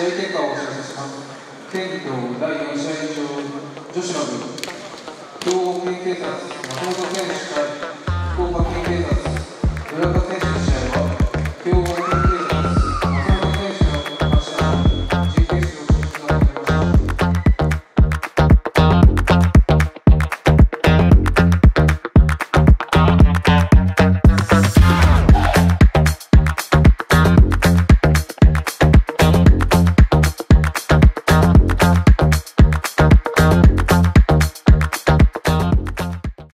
試合結果をお知らせします。県道第4試合場女子の部兵庫県警察松本県